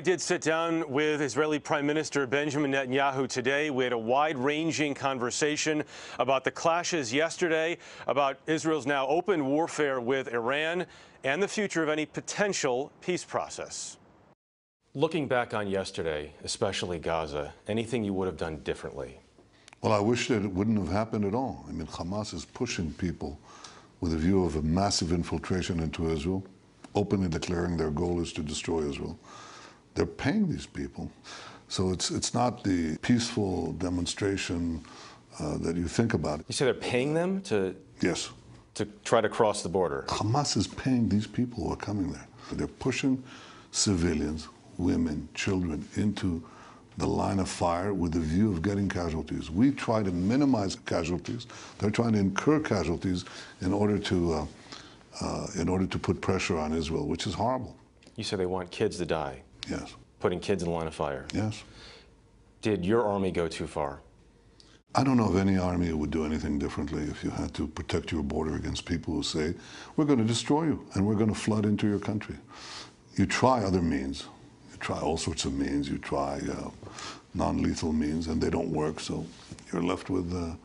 I did sit down with Israeli Prime Minister Benjamin Netanyahu today. We had a wide ranging conversation about the clashes yesterday, about Israel's now open warfare with Iran, and the future of any potential peace process. Looking back on yesterday, especially Gaza, anything you would have done differently? Well, I wish that it wouldn't have happened at all. I mean, Hamas is pushing people with a view of a massive infiltration into Israel, openly declaring their goal is to destroy Israel. They're paying these people. So it's, it's not the peaceful demonstration uh, that you think about. You say they're paying them to, Yes. to try to cross the border? Hamas is paying these people who are coming there. They're pushing civilians, women, children into the line of fire with the view of getting casualties. We try to minimize casualties. They're trying to incur casualties in order to, uh, uh, in order to put pressure on Israel, which is horrible. You say they want kids to die, Yes. putting kids in the line of fire. Yes. Did your army go too far? I don't know of any army would do anything differently if you had to protect your border against people who say, we're going to destroy you and we're going to flood into your country. You try other means. You try all sorts of means. You try uh, non-lethal means and they don't work. So you're left with uh,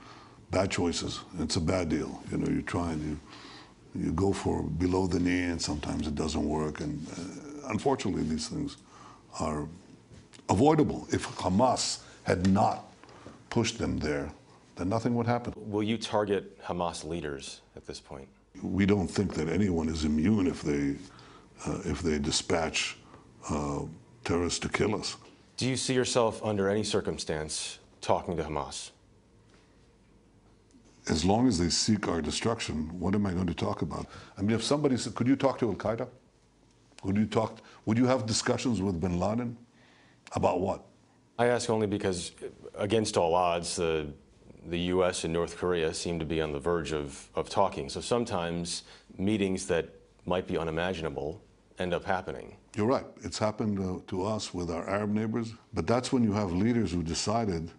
bad choices. It's a bad deal. You know, you try and you, you go for below the knee and sometimes it doesn't work. And uh, unfortunately, these things are avoidable. If Hamas had not pushed them there, then nothing would happen. Will you target Hamas leaders at this point? We don't think that anyone is immune if they, uh, if they dispatch uh, terrorists to kill us. Do you see yourself under any circumstance talking to Hamas? As long as they seek our destruction, what am I going to talk about? I mean, if somebody said, could you talk to Al Qaeda? Would you talk? Would you have discussions with Bin Laden about what? I ask only because, against all odds, the, the U.S. and North Korea seem to be on the verge of, of talking. So sometimes meetings that might be unimaginable end up happening. You're right. It's happened uh, to us with our Arab neighbors, but that's when you have leaders who decided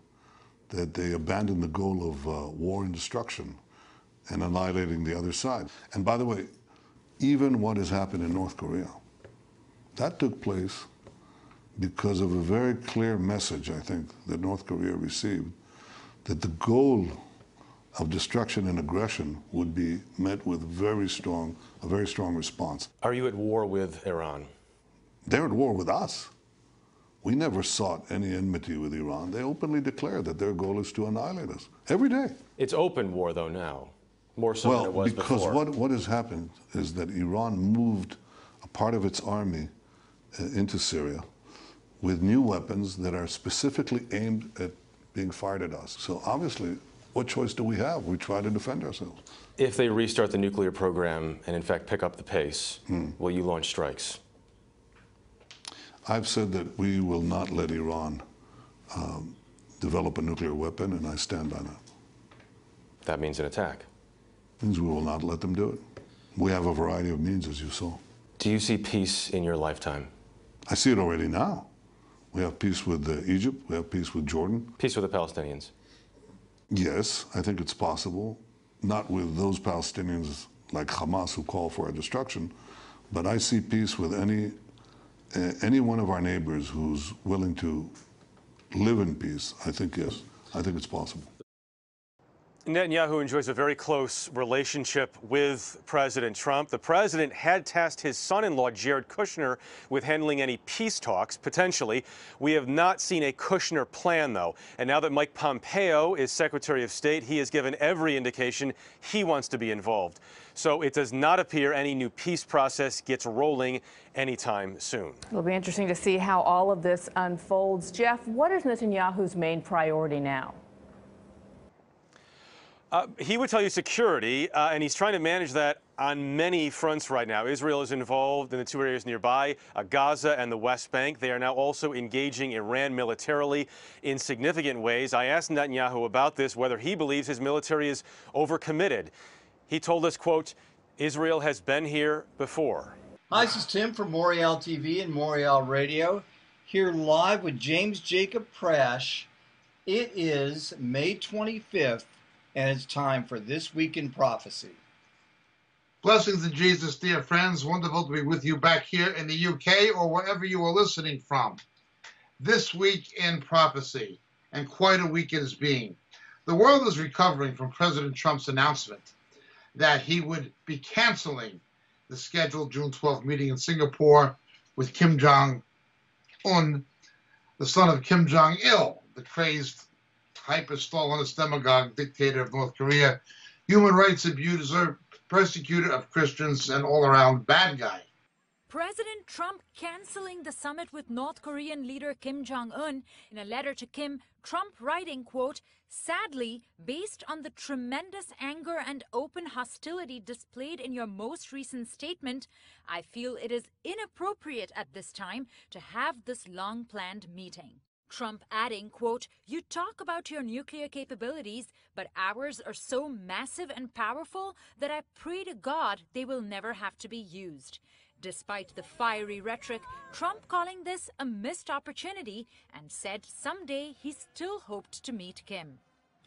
that they abandoned the goal of uh, war and destruction and annihilating the other side. And by the way, even what has happened in North Korea, that took place because of a very clear message, I think, that North Korea received that the goal of destruction and aggression would be met with very strong, a very strong response. Are you at war with Iran? They're at war with us. We never sought any enmity with Iran. They openly declare that their goal is to annihilate us every day. It's open war, though, now, more so than Well, it was because before. what, what has happened is that Iran moved a part of its army into Syria with new weapons that are specifically aimed at being fired at us. So obviously, what choice do we have? We try to defend ourselves. If they restart the nuclear program and, in fact, pick up the pace, Hmm. will you launch strikes? I've said that we will not let Iran um, develop a nuclear weapon, and I stand by that. That means an attack. It Means we will not let them do it. We have a variety of means, as you saw. Do you see peace in your lifetime? I see it already now. We have peace with uh, Egypt. We have peace with Jordan. Peace with the Palestinians? Yes, I think it's possible. Not with those Palestinians like Hamas who call for our destruction, but I see peace with any uh, any one of our neighbors who's willing to live in peace. I think yes, I think it's possible. Netanyahu enjoys a very close relationship with President Trump. The president had tasked his son in law, Jared Kushner, with handling any peace talks, potentially. We have not seen a Kushner plan, though. And now that Mike Pompeo is Secretary of State, he has given every indication he wants to be involved. So it does not appear any new peace process gets rolling anytime soon. It'll be interesting to see how all of this unfolds. Jeff, what is Netanyahu's main priority now? Uh, he would tell you security, uh, and he's trying to manage that on many fronts right now. Israel is involved in the two areas nearby, uh, Gaza and the West Bank. They are now also engaging Iran militarily in significant ways. I asked Netanyahu about this, whether he believes his military is overcommitted. He told us, quote, Israel has been here before. Hi, this is Tim from Moriel TV and Moriel Radio, here live with James Jacob Prasch. It is May 25th and it's time for This Week in Prophecy. Blessings in Jesus, dear friends. Wonderful to be with you back here in the UK or wherever you are listening from. This Week in Prophecy, and quite a week it has been. The world is recovering from President Trump's announcement that he would be canceling the scheduled June 12th meeting in Singapore with Kim Jong un, the son of Kim Jong il, the crazed hyper-Stalinist demagogue dictator of North Korea, human rights abuser, persecutor of Christians, and all-around bad guy. President Trump canceling the summit with North Korean leader Kim Jong-un in a letter to Kim, Trump writing, quote, Sadly, based on the tremendous anger and open hostility displayed in your most recent statement, I feel it is inappropriate at this time to have this long-planned meeting. Trump adding, quote, You talk about your nuclear capabilities, but ours are so massive and powerful that I pray to God they will never have to be used. Despite the fiery rhetoric, Trump calling this a missed opportunity and said someday he still hoped to meet Kim.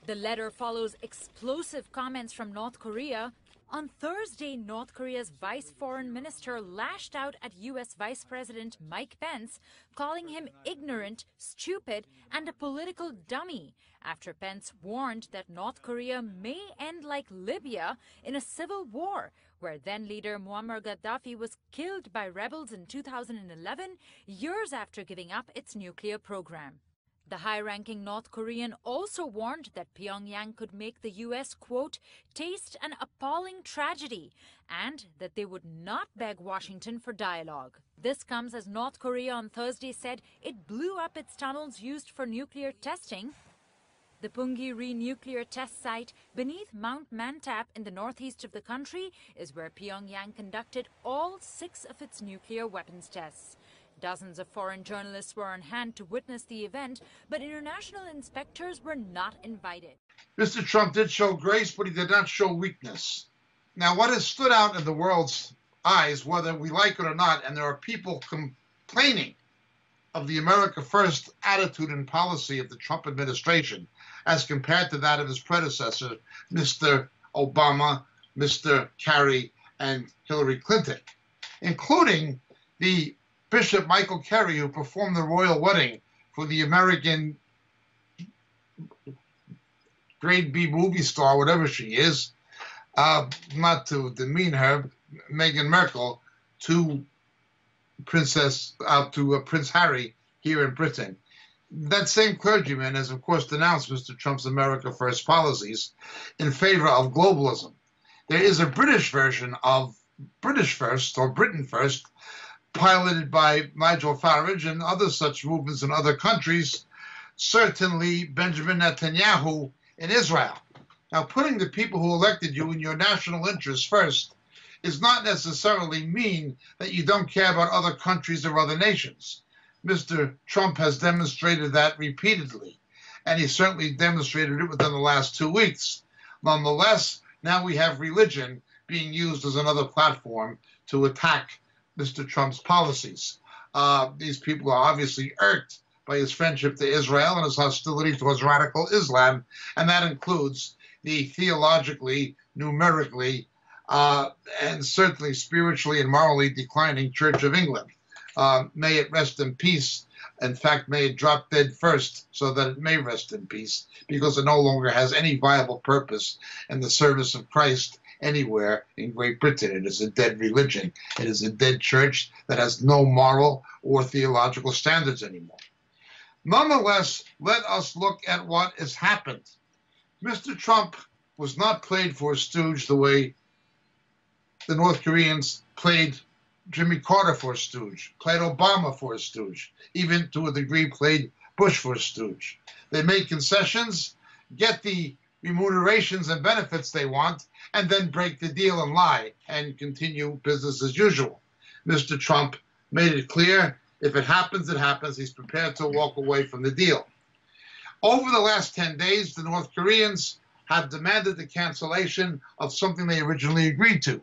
The letter follows explosive comments from North Korea, on Thursday, North Korea's vice foreign minister lashed out at U.S. Vice President Mike Pence, calling him ignorant, stupid, and a political dummy, after Pence warned that North Korea may end like Libya in a civil war, where then leader Muammar Gaddafi was killed by rebels in 2011, years after giving up its nuclear program. The high-ranking North Korean also warned that Pyongyang could make the U.S., quote, taste an appalling tragedy, and that they would not beg Washington for dialogue. This comes as North Korea on Thursday said it blew up its tunnels used for nuclear testing. The Punggye-ri nuclear test site beneath Mount Mantap in the northeast of the country is where Pyongyang conducted all six of its nuclear weapons tests. Dozens of foreign journalists were on hand to witness the event, but international inspectors were not invited. Mr. Trump did show grace, but he did not show weakness. Now, what has stood out in the world's eyes, whether we like it or not, and there are people complaining of the America First attitude and policy of the Trump administration as compared to that of his predecessor, Mr. Obama, Mr. Kerry, and Hillary Clinton, including the Bishop Michael Carey, who performed the royal wedding for the American grade B movie star, whatever she is, uh, not to demean her, Meghan Markle, to Princess out uh, to uh, Prince Harry here in Britain. That same clergyman has, of course, denounced Mr. Trump's America First policies in favor of globalism. There is a British version of British First or Britain First piloted by Nigel Farage and other such movements in other countries, certainly Benjamin Netanyahu in Israel. Now, putting the people who elected you in your national interests first is not necessarily mean that you don't care about other countries or other nations. Mr. Trump has demonstrated that repeatedly, and he certainly demonstrated it within the last two weeks. Nonetheless, now we have religion being used as another platform to attack Mr. Trump's policies. Uh, these people are obviously irked by his friendship to Israel and his hostility towards radical Islam, and that includes the theologically, numerically, uh, and certainly spiritually and morally declining Church of England. uh, may it rest in peace. In fact, may it drop dead first so that it may rest in peace because it no longer has any viable purpose in the service of Christ anywhere in Great Britain. It is a dead religion. It is a dead church that has no moral or theological standards anymore. Nonetheless, let us look at what has happened. Mr. Trump was not played for a stooge the way the North Koreans played Jimmy Carter for a stooge, played Obama for a stooge, even to a degree played Bush for a stooge. They made concessions, get the remunerations and benefits they want, and then break the deal and lie and continue business as usual. Mr. Trump made it clear if it happens, it happens. He's prepared to walk away from the deal. Over the last 10 days, the North Koreans have demanded the cancellation of something they originally agreed to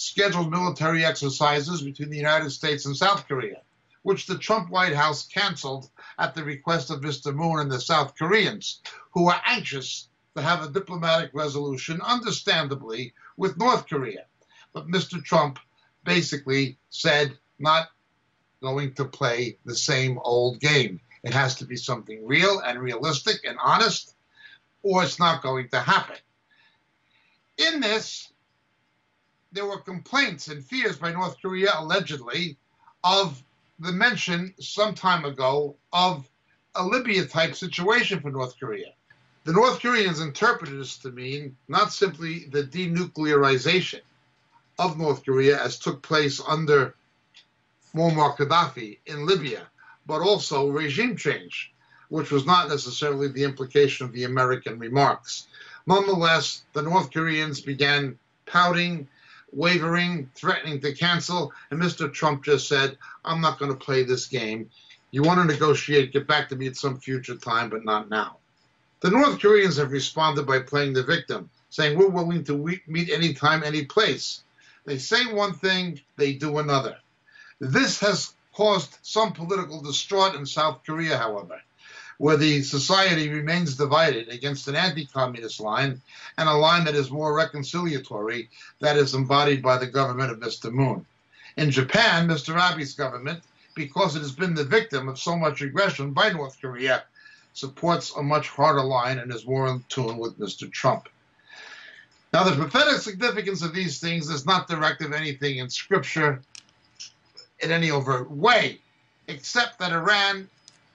scheduled military exercises between the United States and South Korea, which the Trump White House canceled at the request of Mr. Moon and the South Koreans, who are anxious to have a diplomatic resolution, understandably, with North Korea. But Mr. Trump basically said, not going to play the same old game. It has to be something real and realistic and honest, or it's not going to happen. In this, there were complaints and fears by North Korea, allegedly, of the mention some time ago of a Libya type situation for North Korea. The North Koreans interpreted this to mean not simply the denuclearization of North Korea as took place under Muammar Gaddafi in Libya, but also regime change, which was not necessarily the implication of the American remarks. Nonetheless, the North Koreans began pouting, wavering, threatening to cancel, and Mr. Trump just said, I'm not going to play this game. You want to negotiate, get back to me at some future time, but not now. The North Koreans have responded by playing the victim, saying, We're willing to meet anytime, any place. They say one thing, they do another. This has caused some political distraught in South Korea, however, where the society remains divided against an anti communist line and a line that is more reconciliatory, that is embodied by the government of Mr. Moon. In Japan, Mr. Abe's government, because it has been the victim of so much aggression by North Korea, supports a much harder line and is more in tune with Mr. Trump. Now, the prophetic significance of these things is not direct of anything in Scripture in any overt way, except that Iran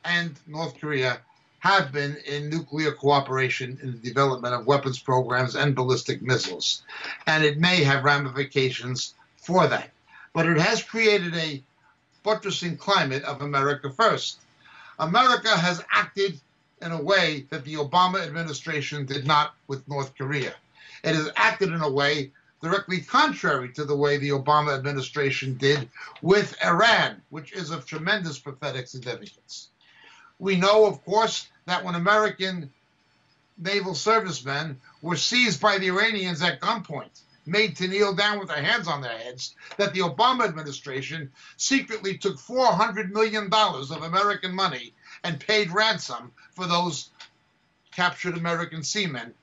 and North Korea have been in nuclear cooperation in the development of weapons programs and ballistic missiles. And it may have ramifications for that. But it has created a buttressing climate of America first. America has acted in a way that the Obama administration did not with North Korea. It has acted in a way directly contrary to the way the Obama administration did with Iran, which is of tremendous prophetic significance. We know, of course, that when American naval servicemen were seized by the Iranians at gunpoint, made to kneel down with their hands on their heads, that the Obama administration secretly took $400 million of American money and paid ransom for those captured American seamen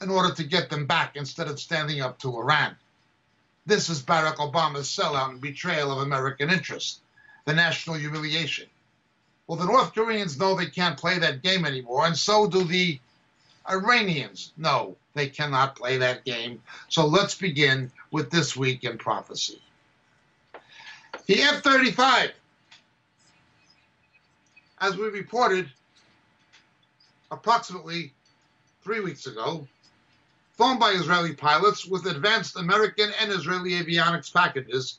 in order to get them back instead of standing up to Iran. This is Barack Obama's sellout and betrayal of American interests, the national humiliation. Well, the North Koreans know they can't play that game anymore, and so do the Iranians know they cannot play that game. So let's begin with this week in prophecy. The F 35, as we reported approximately three weeks ago, flown by Israeli pilots with advanced American and Israeli avionics packages,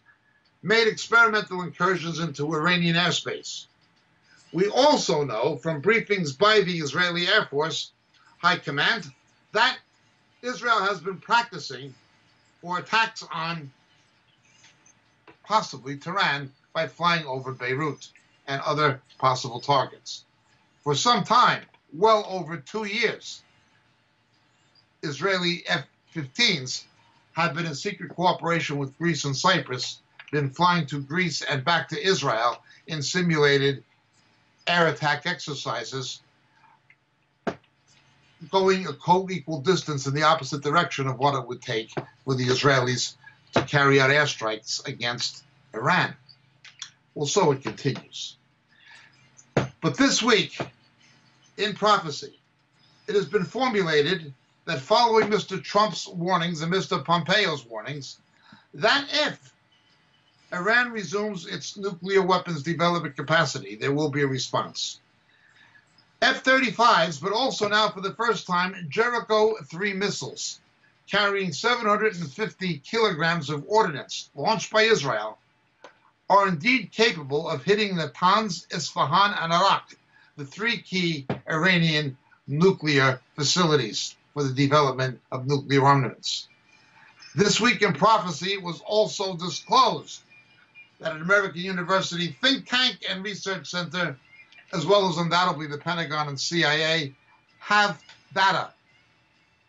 made experimental incursions into Iranian airspace. We also know from briefings by the Israeli Air Force High Command that Israel has been practicing for attacks on possibly Tehran by flying over Beirut and other possible targets. For some time, well over two years, Israeli F-15s have been in secret cooperation with Greece and Cyprus, been flying to Greece and back to Israel in simulated air attack exercises, going a co-equal distance in the opposite direction of what it would take for the Israelis to carry out airstrikes against Iran. Well, so it continues. But this week, in prophecy, it has been formulated that following Mr. Trump's warnings and Mr. Pompeo's warnings, that if Iran resumes its nuclear weapons development capacity, there will be a response. F 35s, but also now for the first time, Jericho 3 missiles carrying 750 kilograms of ordnance launched by Israel are indeed capable of hitting the Natanz, Isfahan, and Arak, the three key Iranian nuclear facilities for the development of nuclear armaments. This week in prophecy was also disclosed that an American university think tank and research center, as well as undoubtedly the Pentagon and CIA, have data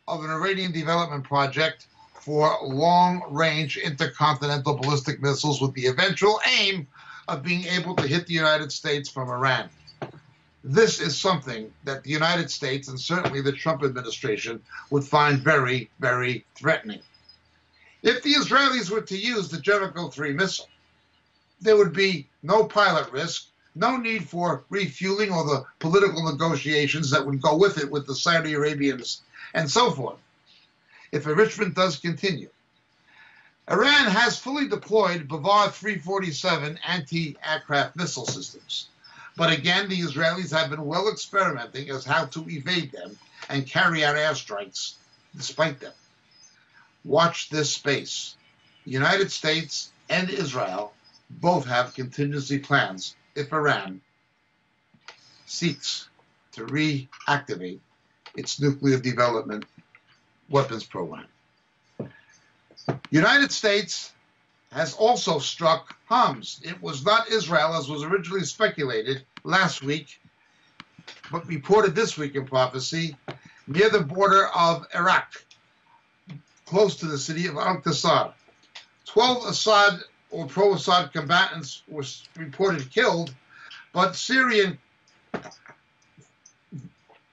of an Iranian development project for long range intercontinental ballistic missiles with the eventual aim of being able to hit the United States from Iran. This is something that the United States and certainly the Trump administration would find very, very threatening. If the Israelis were to use the Jericho 3 missile, there would be no pilot risk, no need for refueling or the political negotiations that would go with it with the Saudi Arabians and so forth. If enrichment does continue, Iran has fully deployed Bavar 347 anti aircraft missile systems. But again, the Israelis have been well experimenting as how to evade them and carry out airstrikes despite them. Watch this space. The United States and Israel both have contingency plans if Iran seeks to reactivate its nuclear development weapons program. United States has also struck Homs. It was not Israel, as was originally speculated last week, but reported this week in prophecy, near the border of Iraq, close to the city of Al Qasar. 12 Assad or pro Assad combatants were reported killed, but Syrian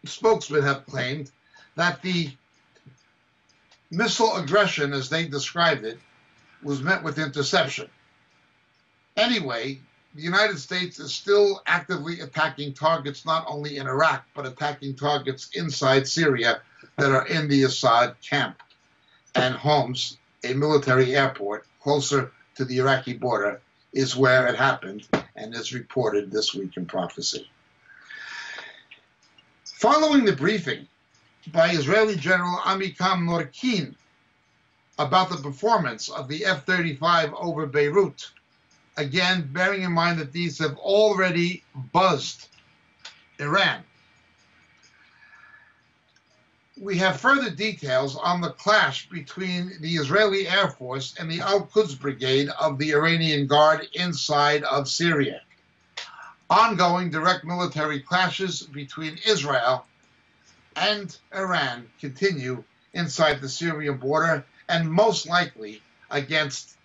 spokesmen have claimed that the missile aggression, as they described it, was met with interception. Anyway, the United States is still actively attacking targets not only in Iraq, but attacking targets inside Syria that are in the Assad camp. And Homs, a military airport closer to the Iraqi border, is where it happened and is reported this week in prophecy. Following the briefing by Israeli General Amikam Norkin about the performance of the F 35 over Beirut. Again, bearing in mind that these have already buzzed Iran. We have further details on the clash between the Israeli Air Force and the Al Quds Brigade of the Iranian Guard inside of Syria. Ongoing direct military clashes between Israel and Iran continue inside the Syrian border and most likely against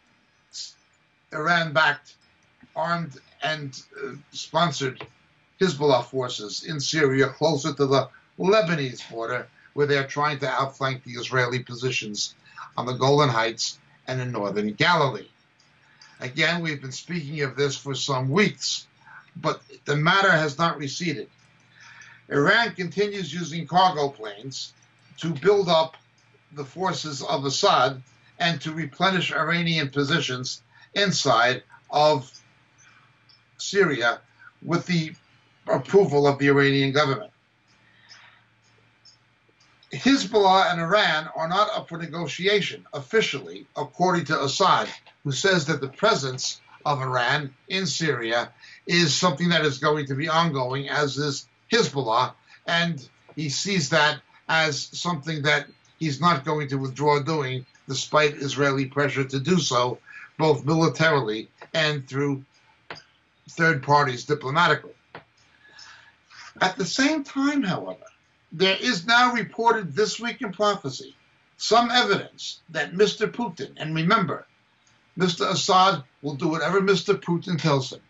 Iran backed, armed, and uh, sponsored Hezbollah forces in Syria closer to the Lebanese border, where they're trying to outflank the Israeli positions on the Golan Heights and in northern Galilee. Again, we've been speaking of this for some weeks, but the matter has not receded. Iran continues using cargo planes to build up the forces of Assad and to replenish Iranian positions inside of Syria with the approval of the Iranian government. Hezbollah and Iran are not up for negotiation officially, according to Assad, who says that the presence of Iran in Syria is something that is going to be ongoing, as is Hezbollah, and he sees that as something that he's not going to withdraw doing, despite Israeli pressure to do so, both militarily and through third parties diplomatically. At the same time, however, there is now reported this week in prophecy some evidence that Mr. Putin, and remember, Mr. Assad will do whatever Mr. Putin tells him,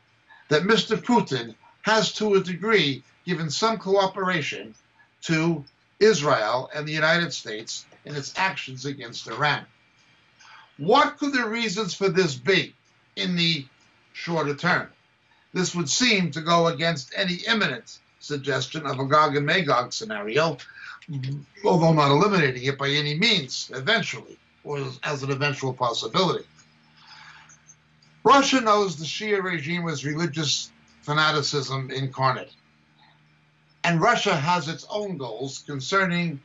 that Mr. Putin has to a degree given some cooperation to Israel and the United States in its actions against Iran. What could the reasons for this be in the shorter term? This would seem to go against any imminent suggestion of a Gog and Magog scenario, although not eliminating it by any means, eventually, or as, an eventual possibility. Russia knows the Shia regime is religious fanaticism incarnate. And Russia has its own goals concerning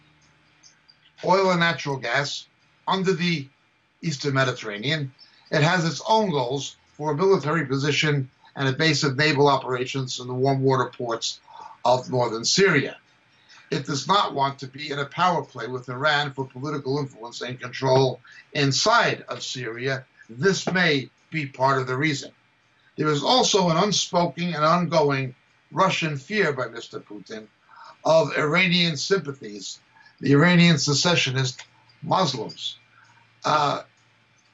oil and natural gas under the Eastern Mediterranean. It has its own goals for a military position and a base of naval operations in the warm water ports of northern Syria. It does not want to be in a power play with Iran for political influence and control inside of Syria. This may be part of the reason. There is also an unspoken and ongoing Russian fear by Mr. Putin of Iranian sympathies, the Iranian secessionist Muslims, uh,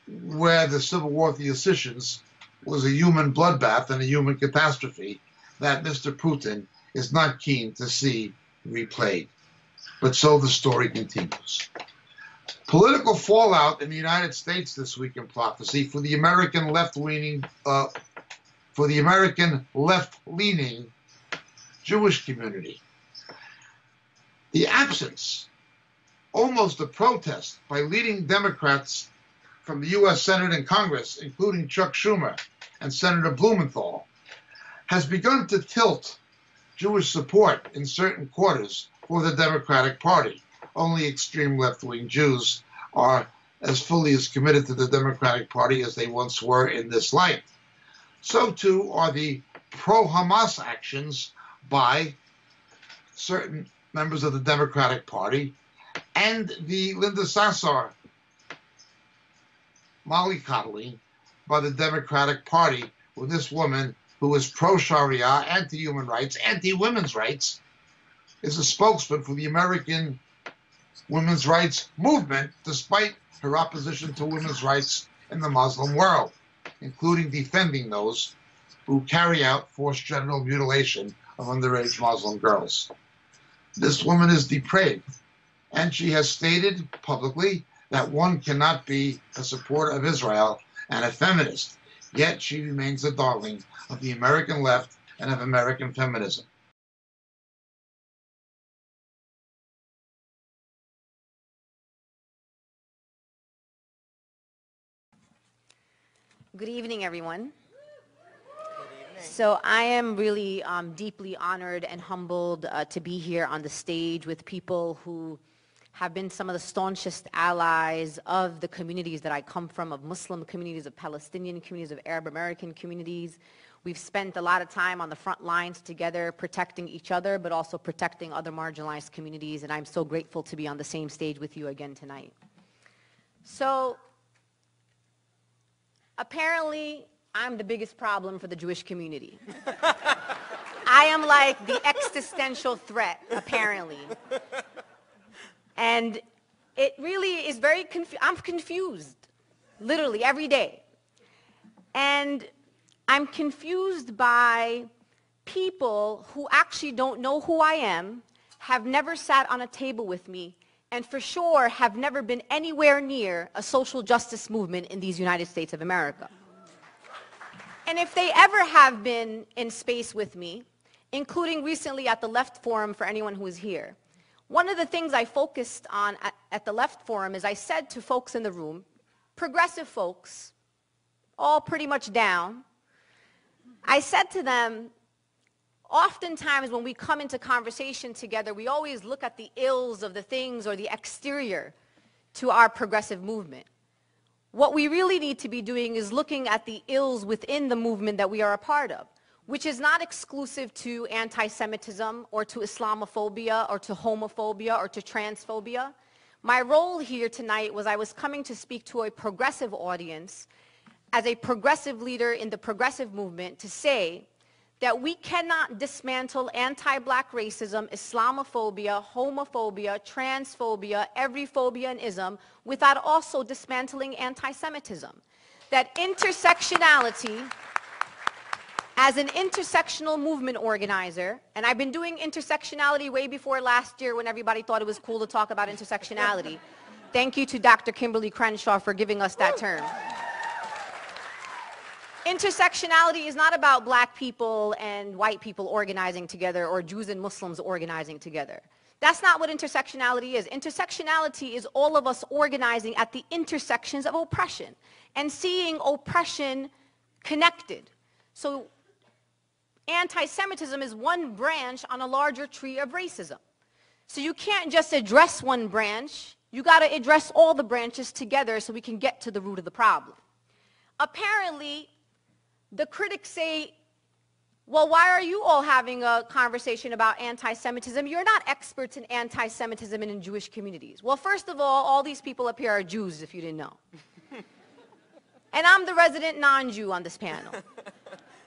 where the civil war of the Ossetians was a human bloodbath and a human catastrophe that Mr. Putin is not keen to see replayed. But so the story continues. Political fallout in the United States this week in prophecy for the American left-leaning, uh, for the American left-leaning Jewish community. The absence, almost a protest by leading Democrats from the U.S. Senate and Congress, including Chuck Schumer and Senator Blumenthal, has begun to tilt Jewish support in certain quarters for the Democratic Party. Only extreme left wing Jews are as fully as committed to the Democratic Party as they once were in this light. So too are the pro Hamas actions by certain members of the Democratic Party and the Linda Sarsour mollycoddling by the Democratic Party with this woman who is pro Sharia, anti human rights, anti women's rights, is a spokesman for the American women's rights movement, despite her opposition to women's rights in the Muslim world, including defending those who carry out forced genital mutilation of underage Muslim girls. This woman is depraved, and she has stated publicly that one cannot be a supporter of Israel and a feminist, yet she remains a darling of the American left and of American feminism. Good evening, everyone. So I am really um, deeply honored and humbled uh, to be here on the stage with people who have been some of the staunchest allies of the communities that I come from, of Muslim communities, of Palestinian communities, of Arab American communities. We've spent a lot of time on the front lines together protecting each other, but also protecting other marginalized communities, and I'm so grateful to be on the same stage with you again tonight. So apparently, I'm the biggest problem for the Jewish community. I am like the existential threat, apparently. And it really is very, confu- I'm confused, literally every day. And I'm confused by people who actually don't know who I am, have never sat on a table with me, and for sure have never been anywhere near a social justice movement in these United States of America. And if they ever have been in space with me, including recently at the Left Forum for anyone who is here, one of the things I focused on at, at, the Left Forum is I said to folks in the room, progressive folks, all pretty much down, I said to them, oftentimes when we come into conversation together, we always look at the ills of the things or the exterior to our progressive movement. What we really need to be doing is looking at the ills within the movement that we are a part of which is not exclusive to anti-Semitism or to Islamophobia or to homophobia or to transphobia. My role here tonight was I was coming to speak to a progressive audience as a progressive leader in the progressive movement to say that we cannot dismantle anti-black racism, Islamophobia, homophobia, transphobia, every phobia and ism without also dismantling anti-Semitism. That intersectionality as an intersectional movement organizer, and I've been doing intersectionality way before last year when everybody thought it was cool to talk about intersectionality. Thank you to Dr. Kimberlé Crenshaw for giving us that term. Intersectionality is not about black people and white people organizing together or Jews and Muslims organizing together. That's not what intersectionality is. Intersectionality is all of us organizing at the intersections of oppression and seeing oppression connected. So anti-Semitism is one branch on a larger tree of racism. So you can't just address one branch. You got to address all the branches together so we can get to the root of the problem. Apparently, the critics say, well, why are you all having a conversation about anti-Semitism? You're not experts in anti-Semitism and in Jewish communities. Well, first of all, all these people up here are Jews, if you didn't know. and I'm the resident non-Jew on this panel.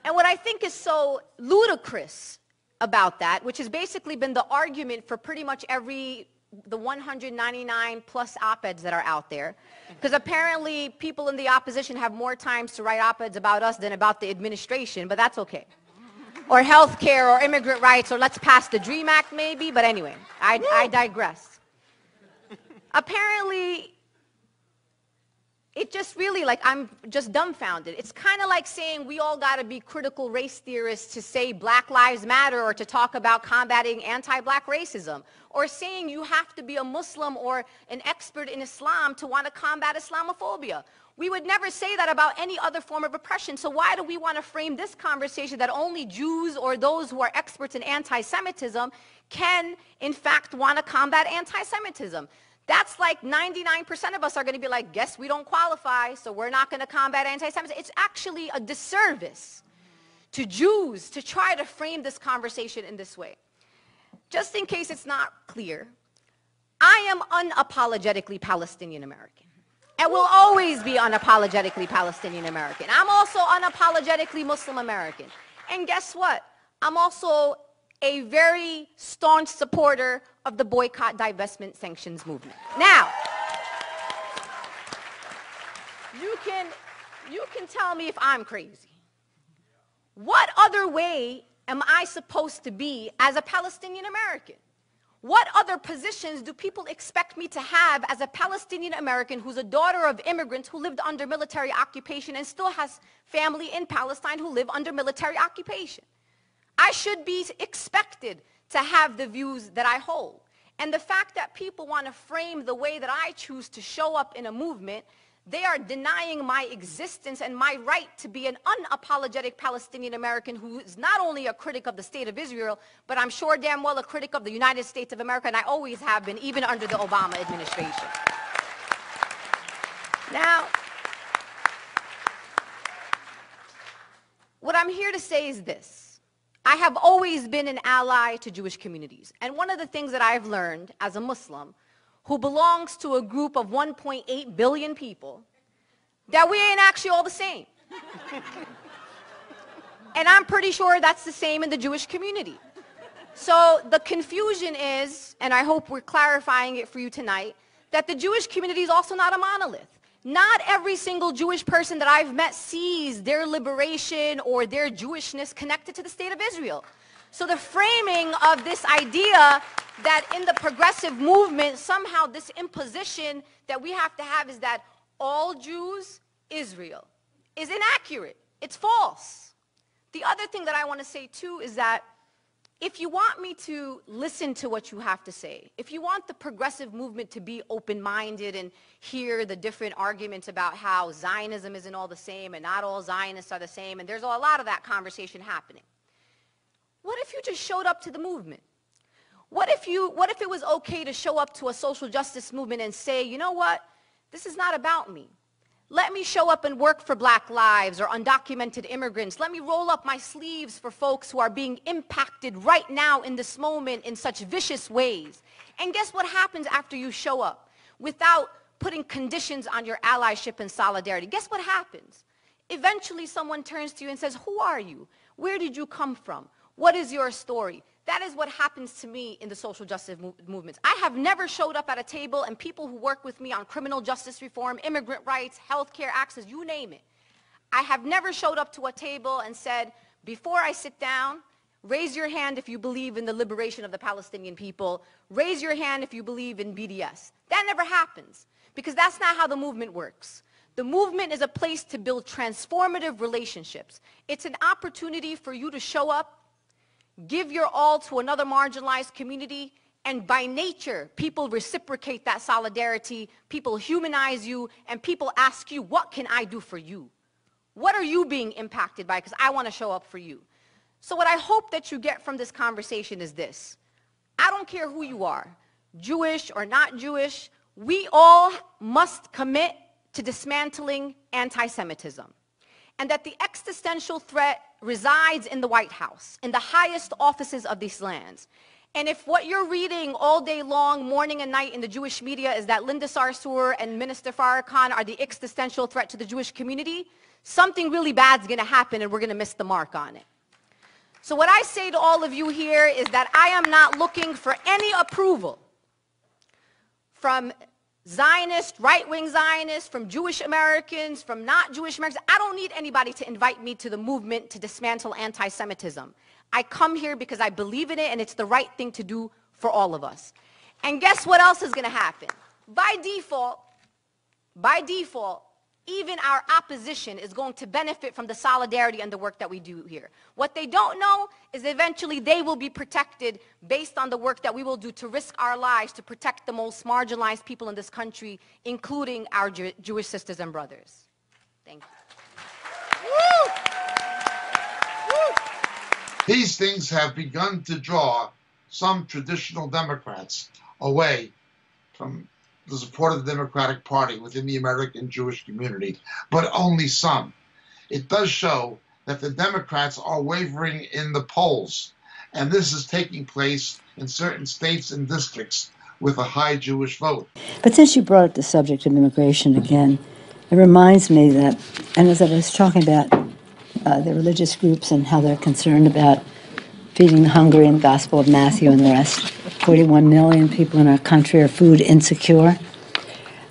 and what I think is so ludicrous about that, which has basically been the argument for pretty much every the 199 plus op-eds that are out there. Because apparently people in the opposition have more times to write op-eds about us than about the administration, but that's okay. Or health care or immigrant rights or let's pass the DREAM Act maybe, but anyway, I, I digress. apparently it just really like I'm just dumbfounded. It's kind of like saying we all got to be critical race theorists to say Black Lives Matter or to talk about combating anti-black racism or saying you have to be a Muslim or an expert in Islam to want to combat Islamophobia. We would never say that about any other form of oppression. So why do we want to frame this conversation that only Jews or those who are experts in anti-Semitism can, in fact, want to combat anti-Semitism? That's like 99% of us are going to be like, guess we don't qualify, so we're not going to combat anti-Semitism. It's actually a disservice to Jews to try to frame this conversation in this way. Just in case it's not clear, I am unapologetically Palestinian American and will always be unapologetically Palestinian American. I'm also unapologetically Muslim American. And guess what? I'm also a very staunch supporter of the boycott, divestment, sanctions movement. Now, you can, you can tell me if I'm crazy. What other way am I supposed to be as a Palestinian American? What other positions do people expect me to have as a Palestinian American who's a daughter of immigrants who lived under military occupation and still has family in Palestine who live under military occupation? I should be expected to have the views that I hold. And the fact that people want to frame the way that I choose to show up in a movement, they are denying my existence and my right to be an unapologetic Palestinian American who is not only a critic of the state of Israel, but I'm sure damn well a critic of the United States of America, and I always have been, even under the Obama administration. Now, what I'm here to say is this. I have always been an ally to Jewish communities. And one of the things that I've learned as a Muslim who belongs to a group of 1.8 billion people, that we ain't actually all the same. and I'm pretty sure that's the same in the Jewish community. So the confusion is, and I hope we're clarifying it for you tonight, that the Jewish community is also not a monolith. Not every single Jewish person that I've met sees their liberation or their Jewishness connected to the state of Israel. So the framing of this idea that in the progressive movement, somehow this imposition that we have to have is that all Jews, Israel, is inaccurate. It's false. The other thing that I want to say too is that if you want me to listen to what you have to say, if you want the progressive movement to be open-minded and hear the different arguments about how Zionism isn't all the same and not all Zionists are the same, and there's a lot of that conversation happening. What if you just showed up to the movement? What if, you, what if it was okay to show up to a social justice movement and say, you know what, this is not about me. Let me show up and work for black lives or undocumented immigrants. Let me roll up my sleeves for folks who are being impacted right now in this moment in such vicious ways. And guess what happens after you show up without putting conditions on your allyship and solidarity? Guess what happens? Eventually someone turns to you and says, who are you? Where did you come from? What is your story? That is what happens to me in the social justice movements. I have never showed up at a table and people who work with me on criminal justice reform, immigrant rights, healthcare access, you name it. I have never showed up to a table and said, before I sit down, raise your hand if you believe in the liberation of the Palestinian people. Raise your hand if you believe in BDS. That never happens because that's not how the movement works. The movement is a place to build transformative relationships. It's an opportunity for you to show up, give your all to another marginalized community, and by nature, people reciprocate that solidarity, people humanize you, and people ask you, what can I do for you? What are you being impacted by? Because I want to show up for you. So what I hope that you get from this conversation is this. I don't care who you are, Jewish or not Jewish, we all must commit to dismantling anti-Semitism. And that the existential threat resides in the White House, in the highest offices of these lands. And if what you're reading all day long, morning and night in the Jewish media is that Linda Sarsour and Minister Farrakhan are the existential threat to the Jewish community, something really bad is going to happen and we're going to miss the mark on it. So what I say to all of you here is that I am not looking for any approval from Zionists, right-wing Zionists, from Jewish Americans, from not Jewish Americans. I don't need anybody to invite me to the movement to dismantle anti-Semitism. I come here because I believe in it and it's the right thing to do for all of us. And guess what else is going to happen? By default, by default, even our opposition is going to benefit from the solidarity and the work that we do here. What they don't know is eventually they will be protected based on the work that we will do to risk our lives to protect the most marginalized people in this country, including our Jew Jewish sisters and brothers. Thank you. Woo! Woo! These things have begun to draw some traditional Democrats away from the support of the Democratic Party within the American Jewish community, but only some. It does show that the Democrats are wavering in the polls, and this is taking place in certain states and districts with a high Jewish vote. But since you brought up the subject of immigration again, it reminds me that, and as I was talking about uh, the religious groups and how they're concerned about feeding the hungry and the Gospel of Matthew and the rest. 41 million people in our country are food insecure.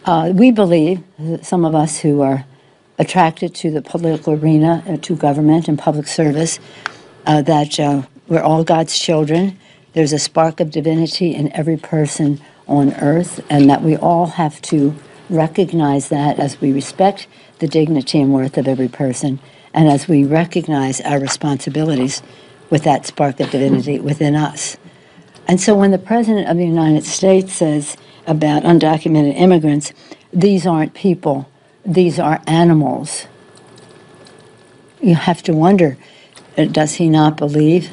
Uh, we believe, some of us who are attracted to the political arena, uh, to government and public service, uh, that uh, we're all God's children. There's a spark of divinity in every person on earth, and that we all have to recognize that as we respect the dignity and worth of every person, and as we recognize our responsibilities with that spark of divinity within us. And so when the President of the United States says about undocumented immigrants, these aren't people, these are animals, you have to wonder uh, does he not believe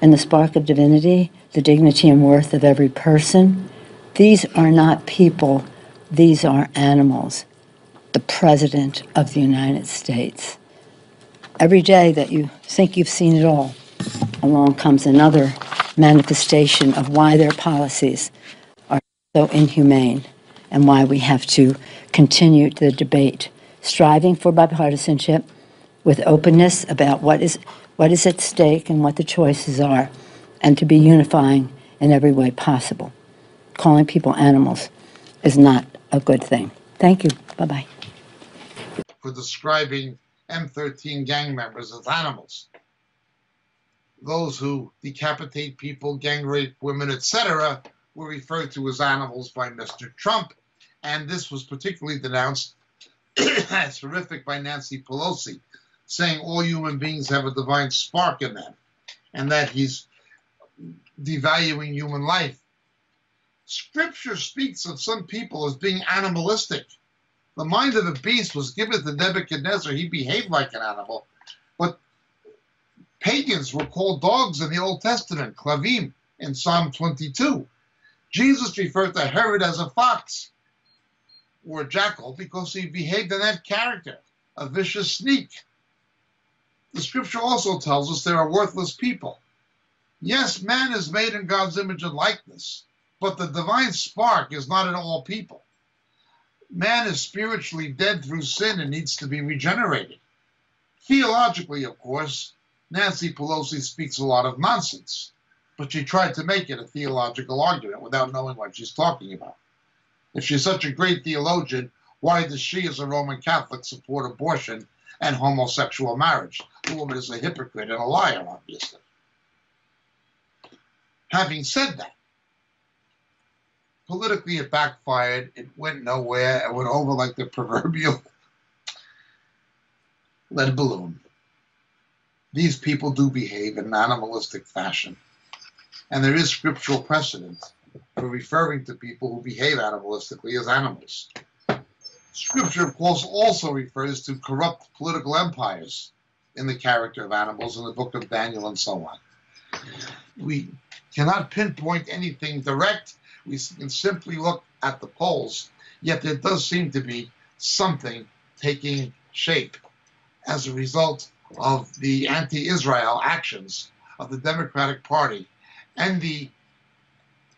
in the spark of divinity, the dignity and worth of every person? These are not people, these are animals. The President of the United States. Every day that you think you've seen it all, along comes another manifestation of why their policies are so inhumane and why we have to continue the debate, striving for bipartisanship with openness about what is, what is at stake and what the choices are, and to be unifying in every way possible. Calling people animals is not a good thing. Thank you. Bye bye. For describing M13 gang members as animals those who decapitate people, gang rape women, etc., were referred to as animals by Mr. Trump. And this was particularly denounced as horrific by Nancy Pelosi, saying all human beings have a divine spark in them and that he's devaluing human life. Scripture speaks of some people as being animalistic. The mind of a beast was given to Nebuchadnezzar. He behaved like an animal. Pagans were called dogs in the Old Testament, klavim, in Psalm 22. Jesus referred to Herod as a fox or a jackal because he behaved in that character, a vicious sneak. The scripture also tells us there are worthless people. Yes, man is made in God's image and likeness, but the divine spark is not in all people. Man is spiritually dead through sin and needs to be regenerated. Theologically, of course, Nancy Pelosi speaks a lot of nonsense, but she tried to make it a theological argument without knowing what she's talking about. If she's such a great theologian, why does she, as a Roman Catholic, support abortion and homosexual marriage? The woman is a hypocrite and a liar, obviously. Having said that, politically it backfired. It went nowhere. It went over like the proverbial lead balloon. These people do behave in an animalistic fashion. And there is scriptural precedent for referring to people who behave animalistically as animals. Scripture, of course, also refers to corrupt political empires in the character of animals in the book of Daniel and so on. We cannot pinpoint anything direct. We can simply look at the polls, yet there does seem to be something taking shape as a result of the anti Israel actions of the Democratic Party and the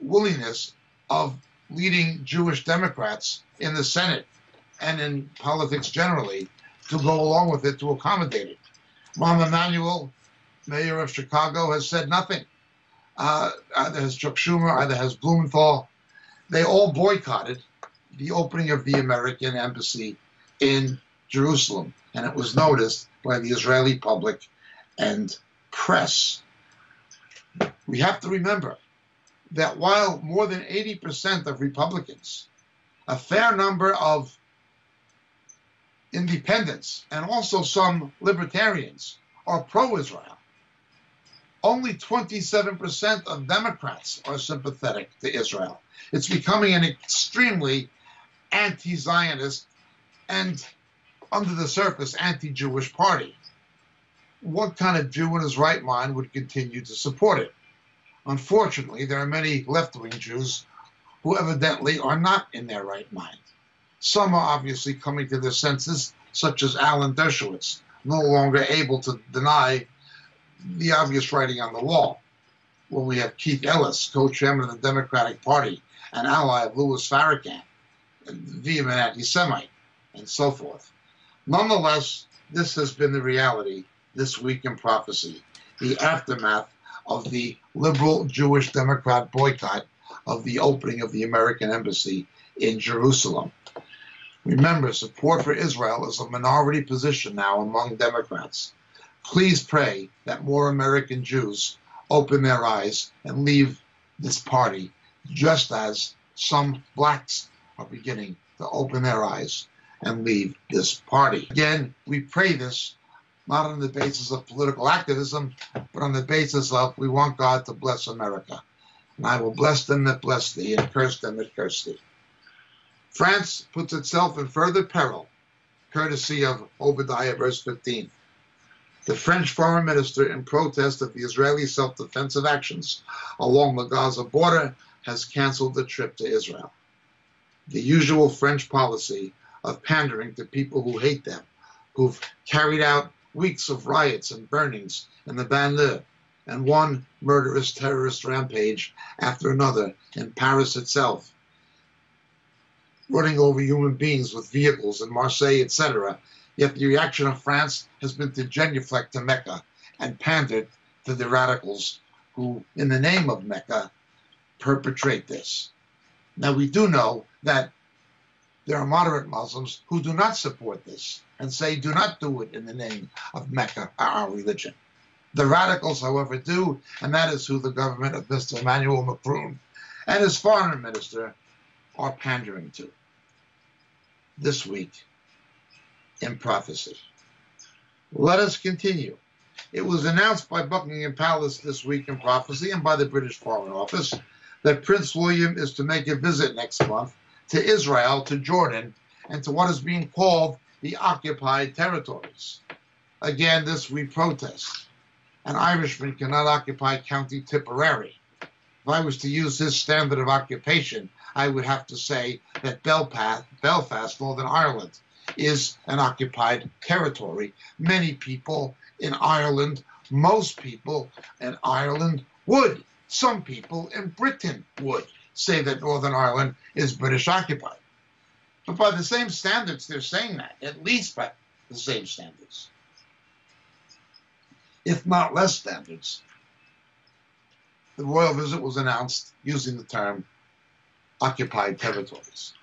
willingness of leading Jewish Democrats in the Senate and in politics generally to go along with it to accommodate it. Rahm Emanuel, mayor of Chicago, has said nothing. Uh, either has Chuck Schumer, either has Blumenthal. They all boycotted the opening of the American embassy in Jerusalem, and it was noticed by the Israeli public and press. We have to remember that while more than 80% of Republicans, a fair number of independents, and also some libertarians are pro Israel, only 27% of Democrats are sympathetic to Israel. It's becoming an extremely anti Zionist and, under the surface, anti Jewish party. What kind of Jew in his right mind would continue to support it? Unfortunately, there are many left wing Jews who evidently are not in their right mind. Some are obviously coming to their senses, such as Alan Dershowitz, no longer able to deny the obvious writing on the wall. When we have Keith Ellis, co-chairman of the Democratic Party, an ally of Louis Farrakhan, vehement anti-Semite, and so forth. Nonetheless, this has been the reality this week in prophecy, the aftermath of the liberal Jewish Democrat boycott of the opening of the American embassy in Jerusalem. Remember, support for Israel is a minority position now among Democrats. Please pray that more American Jews open their eyes and leave this party, just as some blacks are beginning to open their eyes and leave this party. Again, we pray this not on the basis of political activism, but on the basis of we want God to bless America. And I will bless them that bless thee, and curse them that curse thee. France puts itself in further peril, courtesy of Obadiah, verse 15. The French foreign minister, in protest of the Israeli self defensive actions along the Gaza border, has canceled the trip to Israel. The usual French policy of pandering to people who hate them, who've carried out weeks of riots and burnings in the banlieue, and one murderous terrorist rampage after another in Paris itself, running over human beings with vehicles in Marseille, etc. Yet the reaction of France has been to genuflect to Mecca and pander to the radicals who, in the name of Mecca, perpetrate this. Now, we do know that there are moderate Muslims who do not support this and say, do not do it in the name of Mecca, our religion. The radicals, however, do, and that is who the government of Mr. Emmanuel Macron and his foreign minister are pandering to this week in prophecy. Let us continue. It was announced by Buckingham Palace this week in prophecy and by the British Foreign Office that Prince William is to make a visit next month to Israel, to Jordan, and to what is being called the occupied territories. Again, this we protest. An Irishman cannot occupy County Tipperary. If I was to use his standard of occupation, I would have to say that Belfast, Northern Ireland, is an occupied territory. Many people in Ireland, most people in Ireland would. Some people in Britain would say that Northern Ireland is British occupied. But by the same standards, they're saying that, at least by the same standards, if not less standards. The royal visit was announced using the term occupied territories.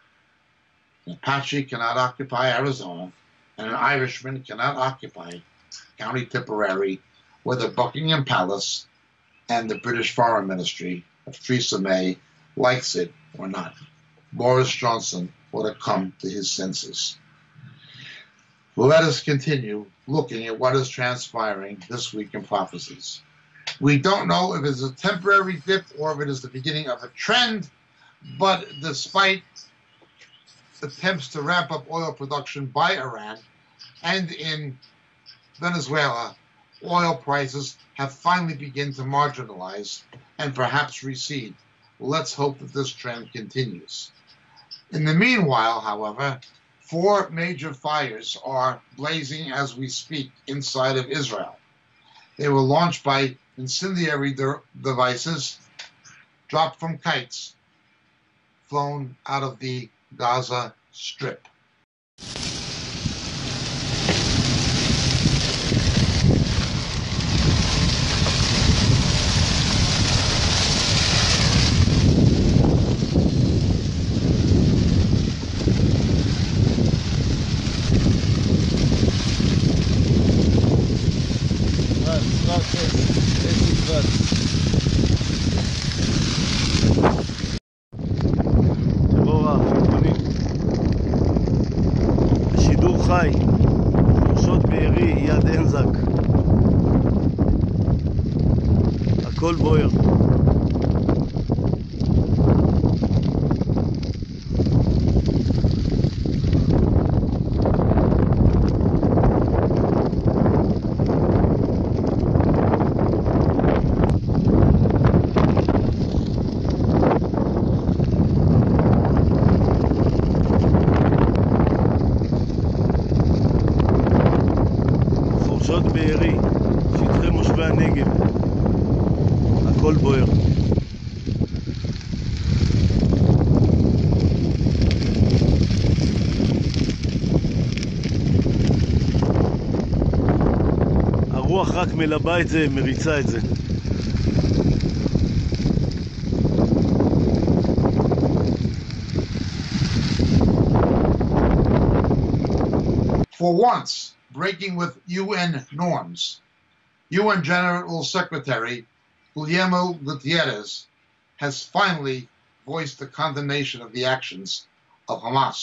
An Apache cannot occupy Arizona, and an Irishman cannot occupy County Tipperary, whether Buckingham Palace and the British Foreign Ministry of Theresa May likes it or not. Boris Johnson ought to come to his senses. let us continue looking at what is transpiring this week in prophecies. We don't know if it's a temporary dip or if it is the beginning of a trend, but despite attempts to ramp up oil production by Iran and in Venezuela, oil prices have finally begun to marginalize and perhaps recede. Let's hope that this trend continues. In the meanwhile, however, four major fires are blazing as we speak inside of Israel. They were launched by incendiary de- devices dropped from kites flown out of the Gaza Strip. חי, חורשות בארי, יד אנזק. הכל בוער. רק מלבה את זה, מריצה את זה. For once, breaking with UN norms, UN General Secretary Guillermo Guterres has finally voiced the condemnation of the actions of Hamas,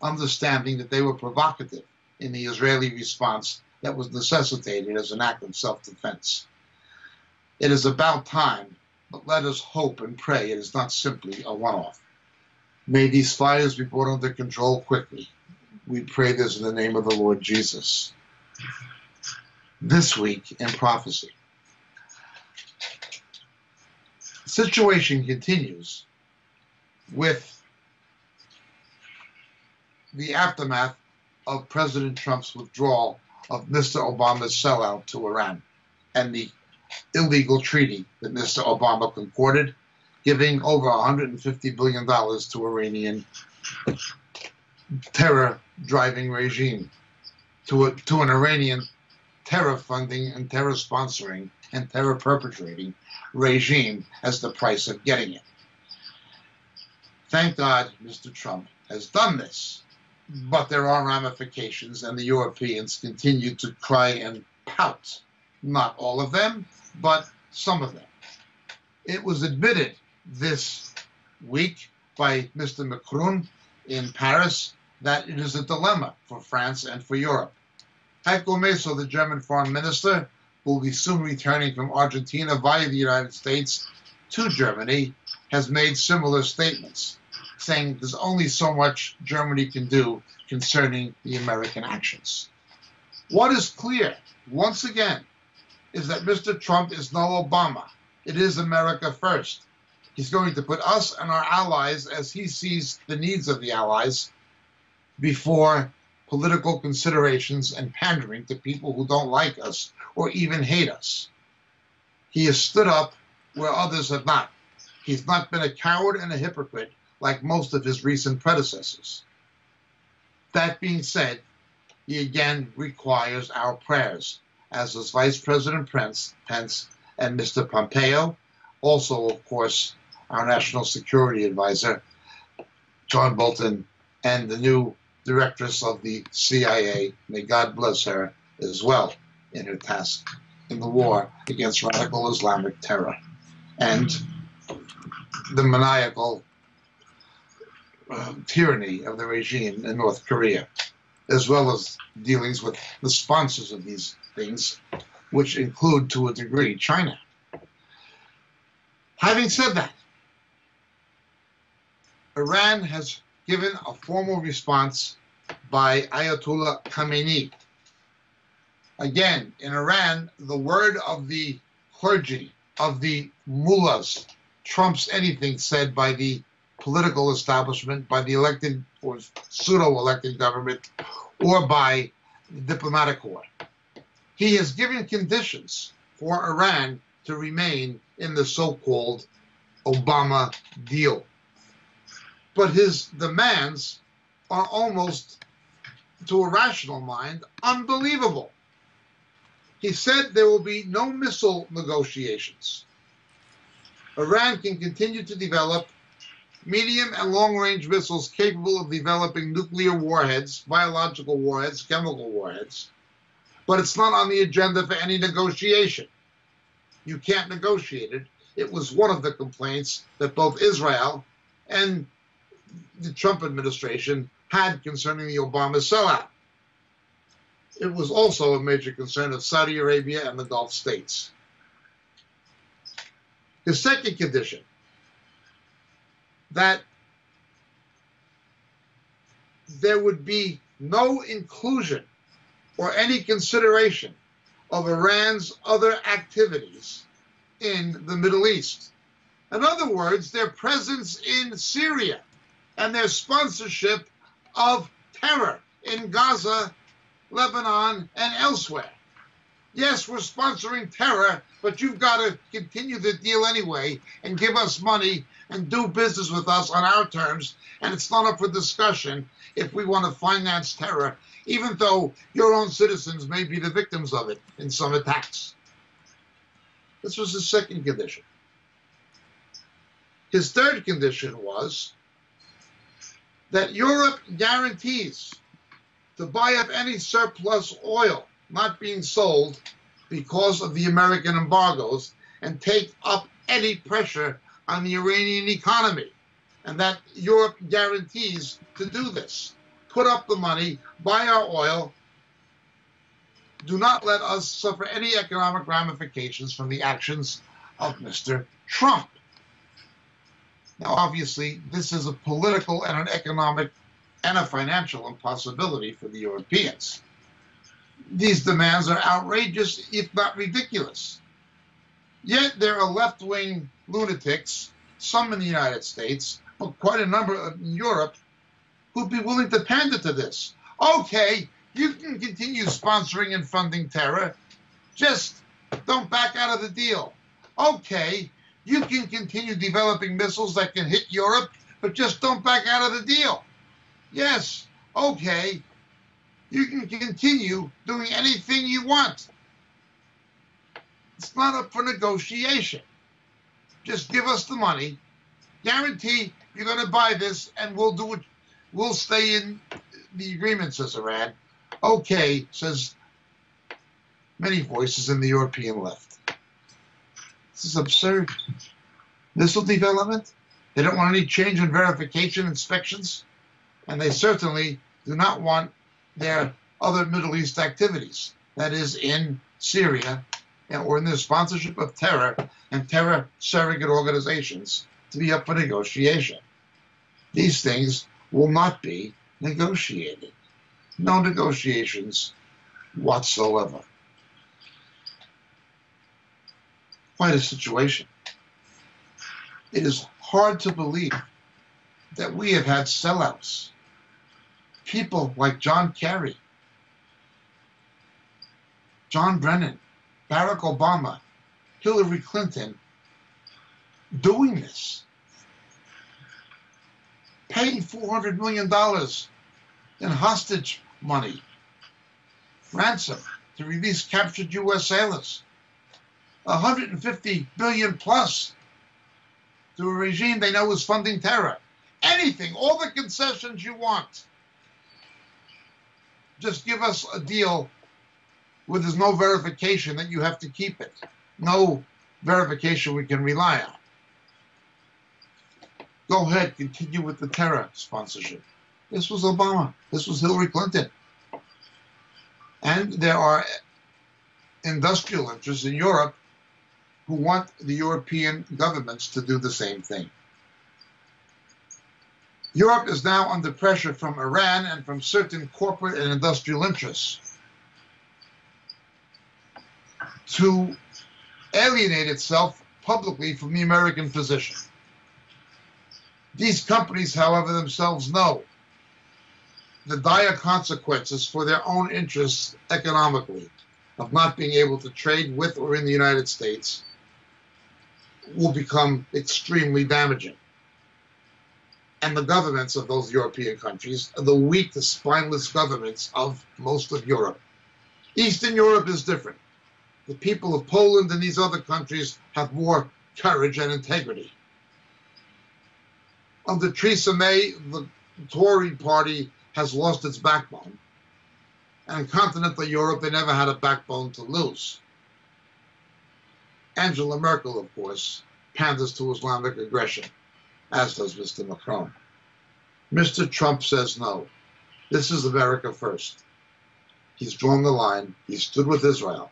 understanding that they were provocative in the Israeli response that was necessitated as an act of self defense. It is about time, but let us hope and pray it is not simply a one off. May these fires be brought under control quickly. We pray this in the name of the Lord Jesus. This week in prophecy. The situation continues with the aftermath of President Trump's withdrawal of Mr. Obama's sellout to Iran and the illegal treaty that Mr. Obama concorded, giving over $150 billion to Iranian terror driving regime, to, a, to an Iranian terror funding and terror sponsoring and terror perpetrating regime as the price of getting it. Thank God Mr. Trump has done this, but there are ramifications, and the Europeans continue to cry and pout. Not all of them, but some of them. It was admitted this week by Mr. Macron in Paris that it is a dilemma for France and for Europe. Heiko Maas, the German foreign minister, who will be soon returning from Argentina via the United States to Germany, has made similar statements, saying there's only so much Germany can do concerning the American actions. What is clear, once again, is that Mr. Trump is no Obama. It is America first. He's going to put us and our allies, as he sees the needs of the allies, before political considerations and pandering to people who don't like us or even hate us. He has stood up where others have not. He's not been a coward and a hypocrite like most of his recent predecessors. That being said, he again requires our prayers, as does Vice President Pence, Pence and Mr. Pompeo, also, of course, our National Security Advisor, John Bolton, and the new directress of the CIA. May God bless her as well in her task in the war against radical Islamic terror and the maniacal uh, tyranny of the regime in North Korea. as well as dealings with the sponsors of these things, which include, to a degree, China. Having said that, Iran has given a formal response by Ayatollah Khamenei. Again, in Iran, the word of the clergy, of the mullahs, trumps anything said by the political establishment, by the elected or pseudo elected government, or by the diplomatic corps. He has given conditions for Iran to remain in the so called Obama deal. But his demands are almost, to a rational mind, unbelievable. He said there will be no missile negotiations. Iran can continue to develop medium and long range missiles capable of developing nuclear warheads, biological warheads, chemical warheads, but it's not on the agenda for any negotiation. You can't negotiate it. It was one of the complaints that both Israel and the Trump administration had concerning the Obama sellout. It was also a major concern of Saudi Arabia and the Gulf states. The second condition that there would be no inclusion or any consideration of Iran's other activities in the Middle East. In other words, their presence in Syria and their sponsorship of terror in Gaza, Lebanon, and elsewhere. Yes, we're sponsoring terror, but you've got to continue the deal anyway and give us money and do business with us on our terms. And it's not up for discussion if we want to finance terror, even though your own citizens may be the victims of it in some attacks. This was his second condition. His third condition was that Europe guarantees to buy up any surplus oil not being sold because of the American embargoes and take up any pressure on the Iranian economy. And that Europe guarantees to do this. Put up the money, buy our oil. Do not let us suffer any economic ramifications from the actions of Mr. Trump. Now, obviously, this is a political and an economic and a financial impossibility for the Europeans. These demands are outrageous, if not ridiculous. Yet there are left wing lunatics, some in the United States, but quite a number in Europe, who'd be willing to pander to this. Okay, you can continue sponsoring and funding terror, just don't back out of the deal. Okay, you can continue developing missiles that can hit Europe, but just don't back out of the deal. Yes, okay, you can continue doing anything you want. It's not up for negotiation. Just give us the money, guarantee you're going to buy this, and we'll do it. We'll stay in the agreement, says Iran. Okay, says many voices in the European left. This is absurd. Missile development? They don't want any change in verification inspections, and they certainly do not want their other Middle East activities, that is, in Syria or in the sponsorship of terror and terror surrogate organizations, to be up for negotiation. These things will not be negotiated. No negotiations whatsoever. Quite a situation. It is hard to believe that we have had sellouts people like John Kerry, John Brennan, Barack Obama, Hillary Clinton doing this, paying $400 million in hostage money, ransom to release captured U.S. sailors, 150 billion plus to a regime they know is funding terror. Anything, all the concessions you want just give us a deal where there's no verification that you have to keep it. No verification we can rely on. Go ahead, continue with the terror sponsorship. This was Obama. This was Hillary Clinton. And there are industrial interests in Europe who want the European governments to do the same thing. Europe is now under pressure from Iran and from certain corporate and industrial interests to alienate itself publicly from the American position. These companies, however, themselves know the dire consequences for their own interests economically of not being able to trade with or in the United States will become extremely damaging. And the governments of those European countries are the weak, the spineless governments of most of Europe. Eastern Europe is different. The people of Poland and these other countries have more courage and integrity. Under Theresa May, the Tory party has lost its backbone. And in continental Europe, they never had a backbone to lose. Angela Merkel, of course, panders to Islamic aggression, as does Mr. Macron. Mr. Trump says no. This is America first. He's drawn the line. He stood with Israel.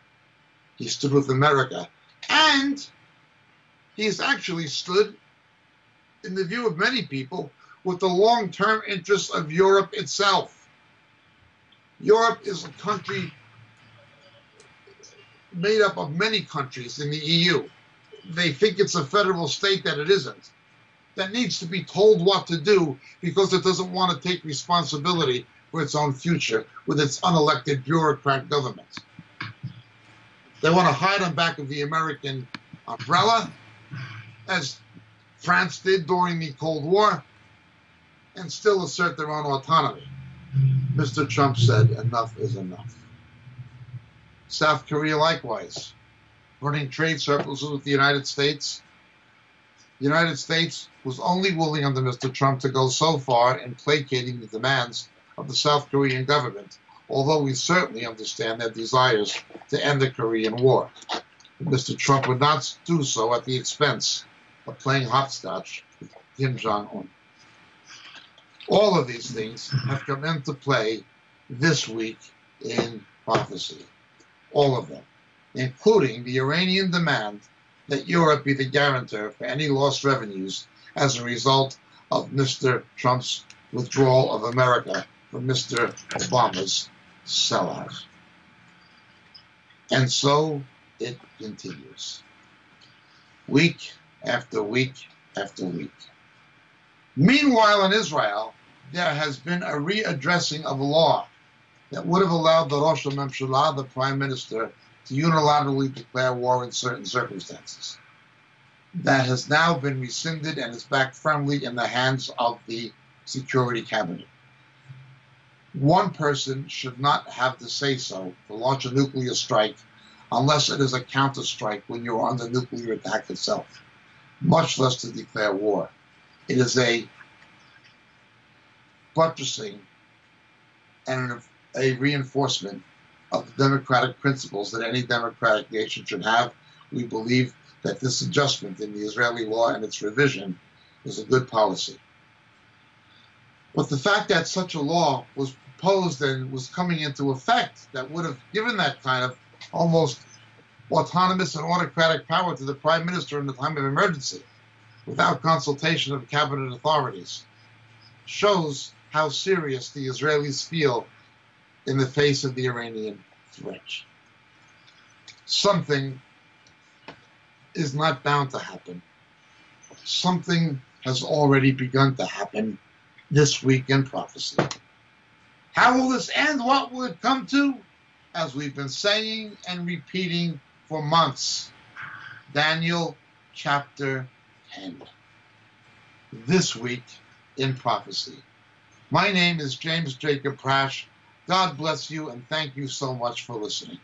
He stood with America. And he's actually stood, in the view of many people, with the long term interests of Europe itself. Europe is a country made up of many countries in the EU. They think it's a federal state that it isn't. That needs to be told what to do because it doesn't want to take responsibility for its own future with its unelected bureaucrat government. They want to hide on back of the American umbrella, as France did during the Cold War, and still assert their own autonomy. Mr. Trump said enough is enough. South Korea likewise, running trade surpluses with the United States. The United States was only willing under Mr. Trump to go so far in placating the demands of the South Korean government, although we certainly understand their desires to end the Korean War. Mr. Trump would not do so at the expense of playing hopscotch with Kim Jong un. All of these things have come into play this week in prophecy. All of them, including the Iranian demand that Europe be the guarantor for any lost revenues as a result of Mr. Trump's withdrawal of America from Mr. Obama's sellout. And so it continues. Week after week after week. Meanwhile, in Israel, there has been a readdressing of law that would have allowed the Rosh HaMemshala, the Prime Minister, to unilaterally declare war in certain circumstances. That has now been rescinded and is back firmly in the hands of the Security Cabinet. One person should not have the say so to launch a nuclear strike unless it is a counter strike when you're on the nuclear attack itself, much less to declare war. It is a buttressing and a reinforcement of the democratic principles that any democratic nation should have. We believe that this adjustment in the Israeli law and its revision is a good policy. But the fact that such a law was proposed and was coming into effect that would have given that kind of almost autonomous and autocratic power to the prime minister in the time of emergency without consultation of cabinet authorities shows how serious the Israelis feel in the face of the Iranian threat. Something is not bound to happen. Something has already begun to happen this week in prophecy. How will this end? What will it come to? As we've been saying and repeating for months. Daniel chapter 10. This week in prophecy. My name is James Jacob Prasch. God bless you and thank you so much for listening.